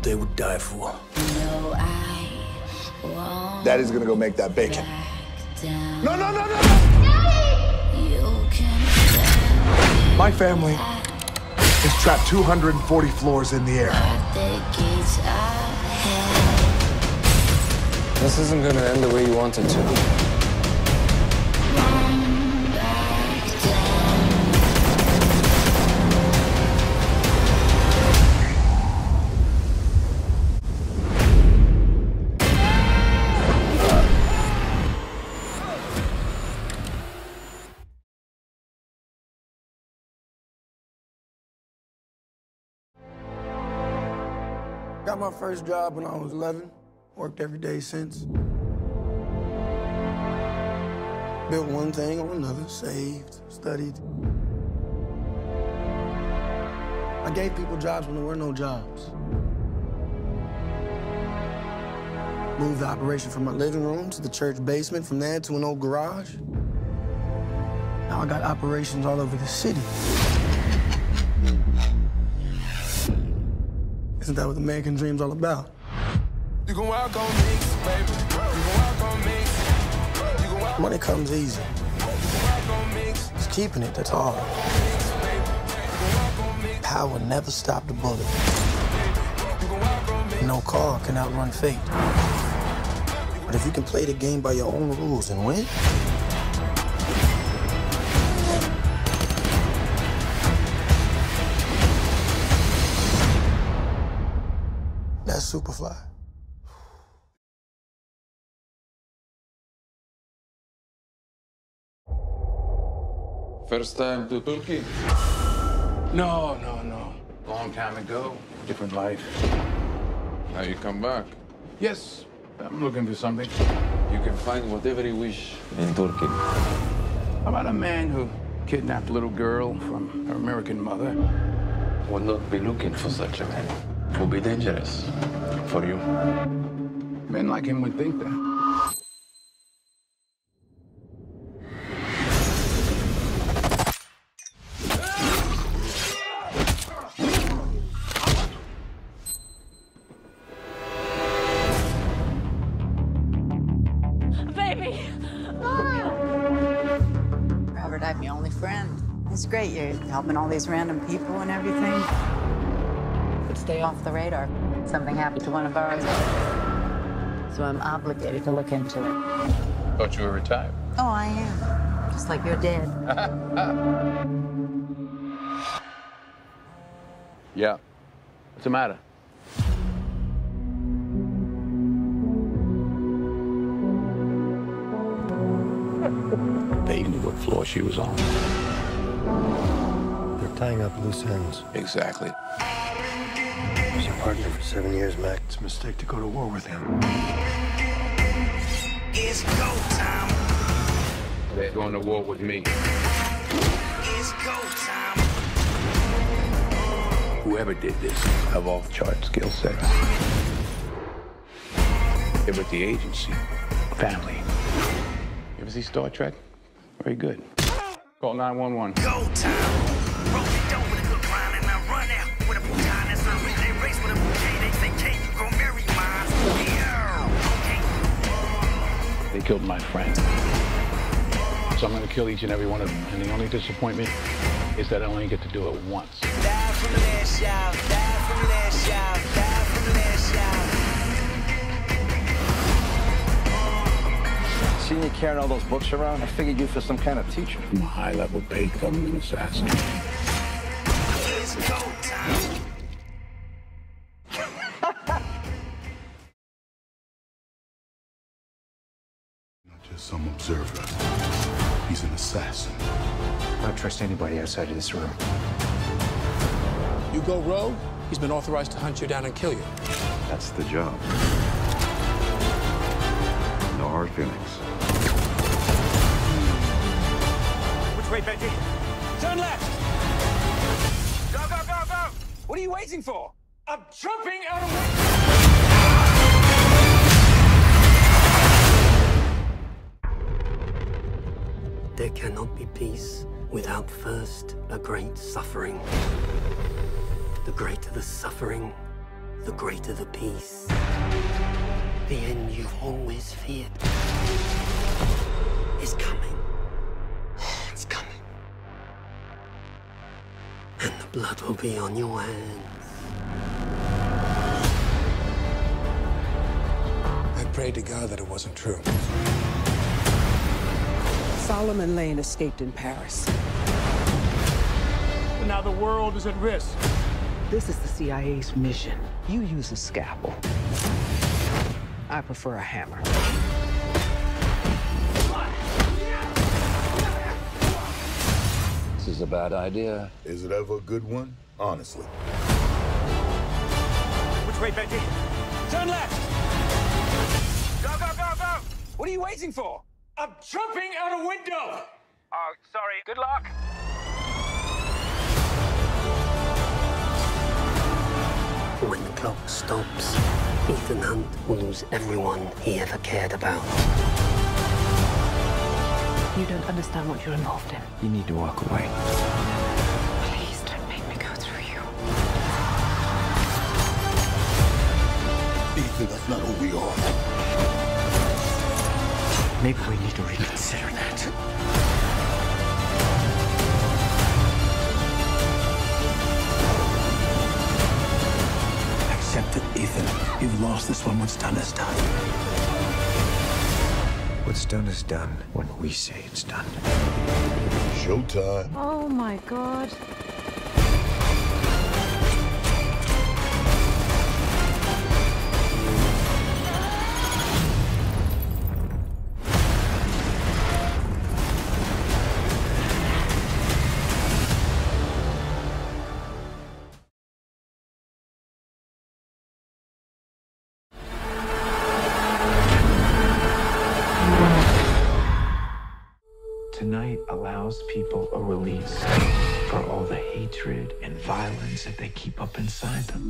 what they would die for. No, I won't Daddy's gonna go make that bacon. No, no, no, no! You can My family is trapped 240 floors in the air. shut the gates of hell. This isn't gonna end the way you want it to. My first job when I was 11. Worked every day since. Built one thing on another, saved, studied. I gave people jobs when there were no jobs. Moved the operation from my living room to the church basement, from there to an old garage. Now I got operations all over the city. Isn't that what the American dream's all about? You can walk on me, baby. You can walk on me. You can walk Money comes easy. It's keeping it that's hard. Power never stopped a bullet. No car can outrun fate. But if you can play the game by your own rules and win, that's Superfly. First time to Turkey? No, no, no. Long time ago, different life. Now you come back. Yes, I'm looking for something. You can find whatever you wish in Turkey. How about a man who kidnapped a little girl from her American mother? Would not be looking for such a man. Would be dangerous for you. Men like him would think that. Baby! Robert, I'm your only friend. It's great you're helping all these random people and everything. But stay off the radar. Something happened to one of ours. So I'm obligated to look into it. Thought you were retired. Oh, I am. Just like your dad. Yeah. What's the matter? They knew what floor she was on. They're tying up loose ends. Exactly. I was your partner for seven years, Mac. It's a mistake to go to war with him. It's go time. They're going to war with me. It's go time. Whoever did this have off-chart skill sets. They're with the agency. Family. You ever see Star Trek? Very good. Call 911. Go time. Killed my friend. So I'm gonna kill each and every one of them. And the only disappointment is that I only get to do it once. Seeing you carrying all those books around, I figured you for some kind of teacher. I'm a high-level paid government assassin. Some observer. He's an assassin. I don't trust anybody outside of this room. You go rogue, he's been authorized to hunt you down and kill you. That's the job. No hard feelings. Which way, Benji? Turn left! Go, go, go, go. What are you waiting for? I'm jumping out of There cannot be peace without first a great suffering. The greater the suffering, the greater the peace. The end you've always feared is coming. It's coming. And the blood will be on your hands. I prayed to God that it wasn't true. Solomon Lane escaped in Paris. Now the world is at risk. This is the CIA's mission. You use a scalpel. I prefer a hammer. This is a bad idea. Is it ever a good one? Honestly. Which way, Benji? Turn left! Go, go, go, go! What are you waiting for? I'm jumping out a window! Oh, sorry. Good luck. When the clock stops, Ethan Hunt will lose everyone he ever cared about. You don't understand what you're involved in. You need to walk away. Please don't make me go through you. Ethan, that's not who we are. Maybe we need to reconsider that. Accept it, Ethan. You've lost this one. What's done is done. What's done is done when we say it's done. Showtime. Oh my god. Allows people a release for all the hatred and violence that they keep up inside them.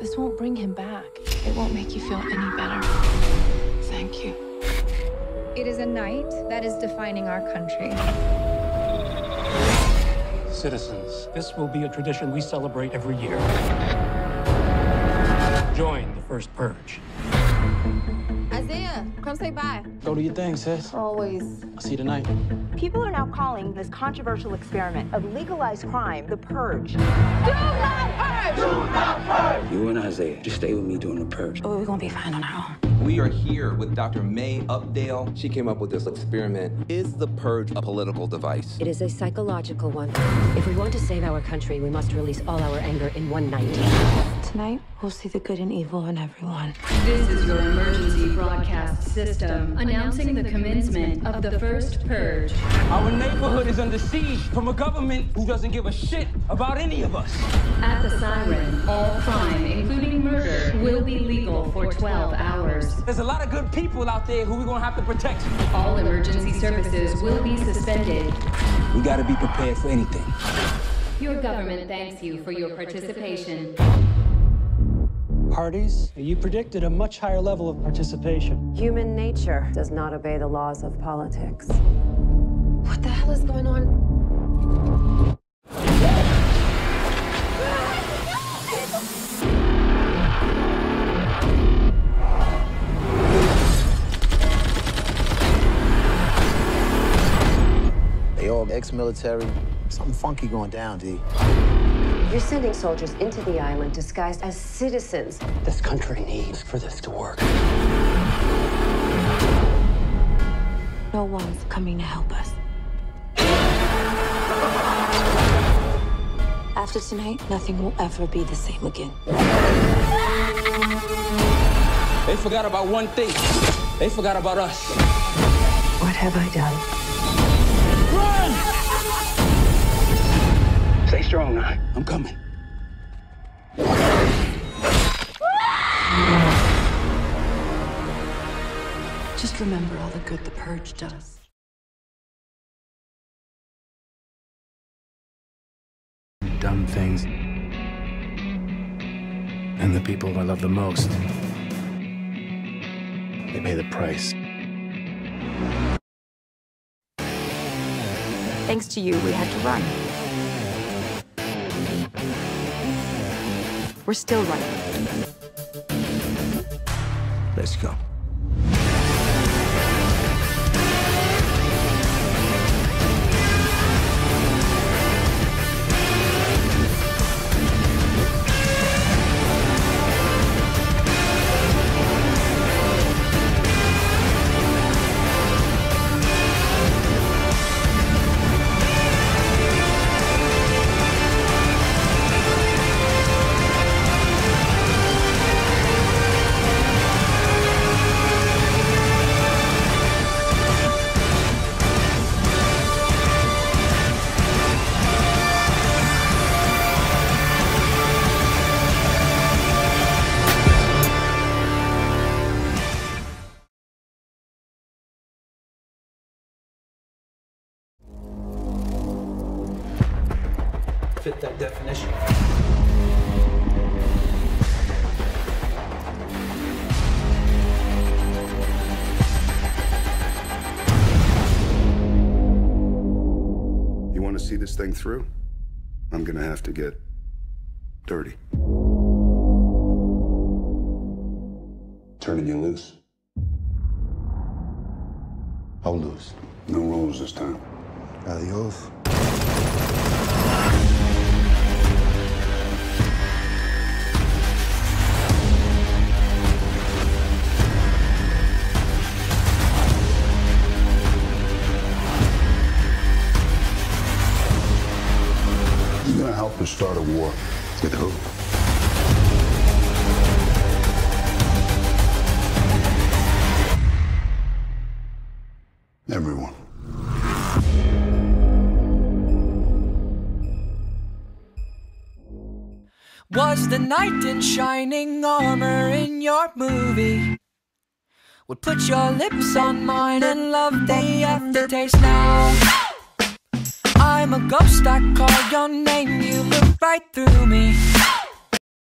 This won't bring him back. It won't make you feel any better. Thank you. It is a night that is defining our country. Citizens, this will be a tradition we celebrate every year. Join the first purge. Isaiah, come say bye. Go do your thing, sis. Always. I'll see you tonight. People are now calling this controversial experiment of legalized crime the purge. Do not purge! Do not purge. You and Isaiah, just stay with me during the purge. Oh, we're gonna be fine on our own. We are here with Dr. May Updale. She came up with this experiment. Is the purge a political device? It is a psychological one. If we want to save our country, we must release all our anger in one night. Tonight, we'll see the good and evil in everyone. This is your emergency broadcast system announcing the commencement of the first purge. Our neighborhood is under siege from a government who doesn't give a shit about any of us. At the siren, all crime, including murder, will be legal for 12 hours. There's a lot of good people out there who we're gonna have to protect. All emergency services will be suspended. We gotta be prepared for anything. Your government thanks you for your participation. Parties, you predicted a much higher level of participation. Human nature does not obey the laws of politics. What the hell is going on? Ex-military. Something funky going down, D. You're sending soldiers into the island disguised as citizens. This country needs for this to work. No one's coming to help us. After tonight, nothing will ever be the same again. They forgot about one thing. They forgot about us. What have I done? Strong, now. I'm coming. Just remember all the good the purge does. Dumb things. And the people I love the most. They pay the price. Thanks to you, we had to run. We're still running. Let's go. This thing through? I'm gonna have to get dirty. Turning you loose. How loose? No rules this time. Adios. Everyone. Was the knight in shining armor in your movie? Would put your lips on mine and love the aftertaste now. I'm a ghost, I call your name, you look right through me.